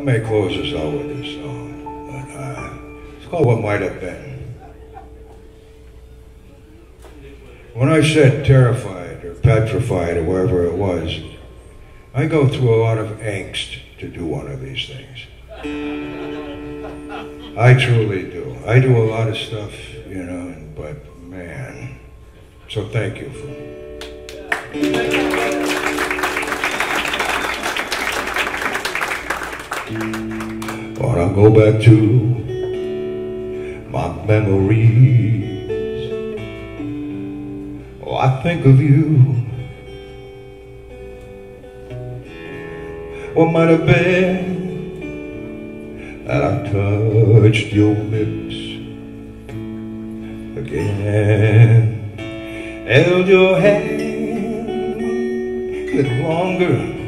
I may close us out with this song, but uh, it's called What Might Have Been. When I said terrified or petrified or wherever it was, I go through a lot of angst to do one of these things. I truly do. I do a lot of stuff, you know, but man. So thank you for. But I go back to my memories. Oh, I think of you. What might have been that I touched your lips again, held your hand a little longer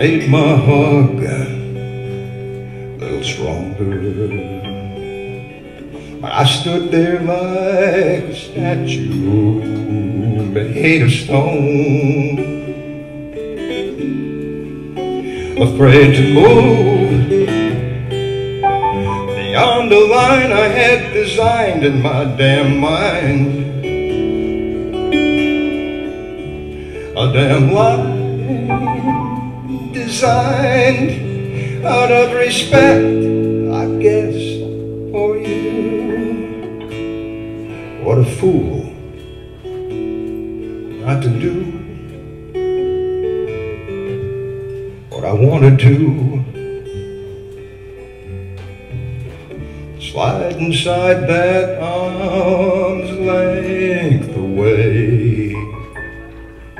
made my hug a little stronger. I stood there like a statue made of stone, afraid to move beyond the line I had designed in my damn mind. A damn lie designed out of respect, I guess, for you. What a fool not to do what I wanted to. do. Slide inside that arm's length away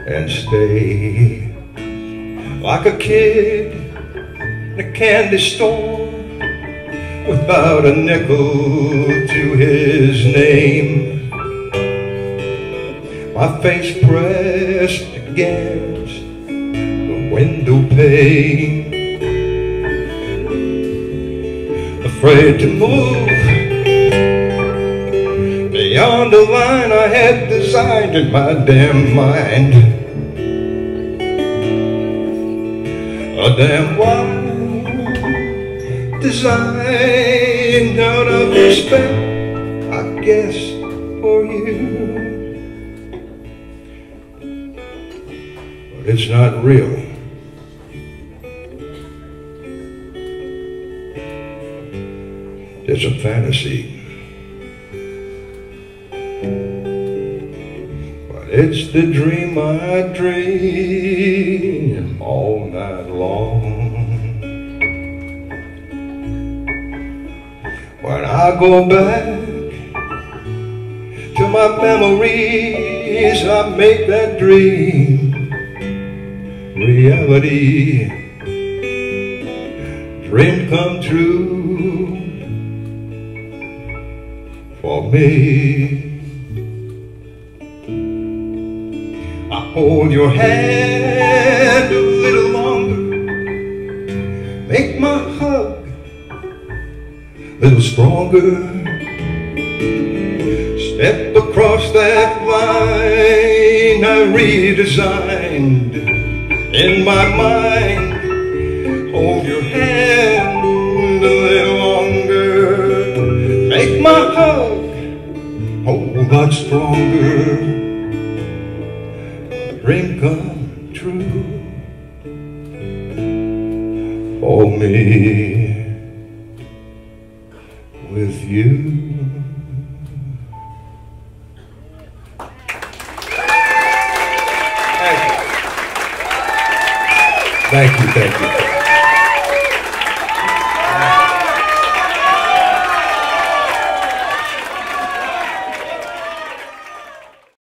and stay like a kid in a candy store without a nickel to his name. My face pressed against the window pane, afraid to move beyond the line I had designed in my damn mind. A damn wild designed out of respect, I guess, for you. But it's not real. It's a fantasy. It's the dream I dream all night long. When I go back to my memories, I make that dream reality. Dream come true for me. Hold your hand a little longer, make my hug a little stronger. Step across that line I redesigned in my mind. Hold your hand a little longer, make my hug a whole lot stronger dream come true for me with you. Thank you, thank you.